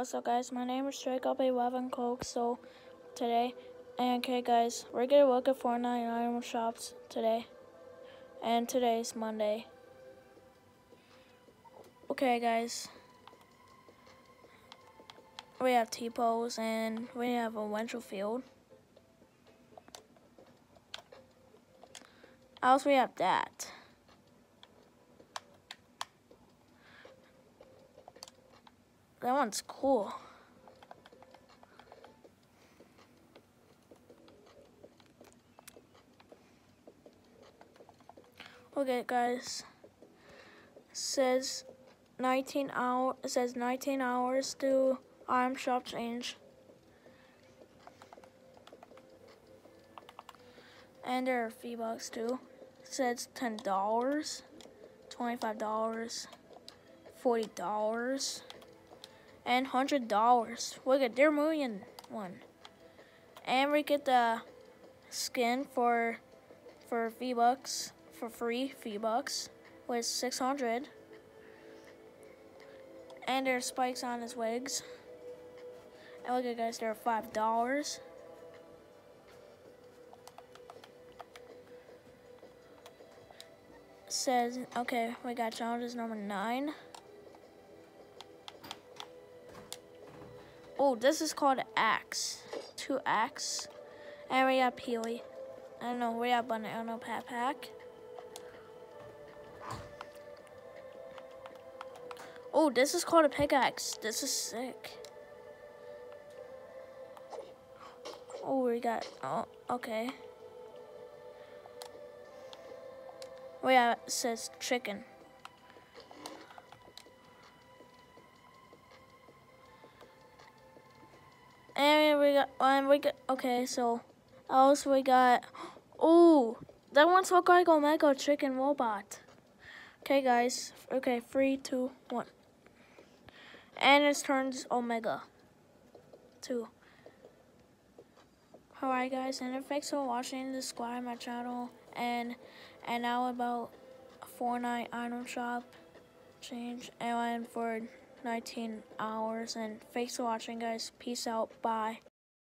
What's up guys, my name is Drake, I'll be 11 Coke, so today, and okay guys, we're gonna look at Fortnite item shops today, and today's Monday. Okay guys, we have T-pose and we have a Winchell Field. Also we have that. That one's cool. Okay, guys. It says 19 hour. It says 19 hours to arm shop change. And there are V bucks too. It says ten dollars, twenty-five dollars, forty dollars and hundred dollars. Look at their million one. And we get the skin for for V bucks for free V bucks with six hundred. And there's spikes on his wigs. And look at guys, they're five dollars. Says okay, we got challenges number nine. Oh, this is called Axe. Two Axe. And we got Peely. I don't know, we have Banana Pat Pack. Oh, this is called a pickaxe. This is sick. Oh, we got, oh, okay. Oh yeah, it says chicken. And we got, and we got, okay, so else we got, oh, that one's look like Omega Chicken Robot. Okay, guys, okay, three, two, one. And it turns Omega. Two. Alright guys, and thanks for watching, subscribe my channel, and and now about Fortnite item shop change, and for 19 hours. And thanks for watching, guys. Peace out. Bye.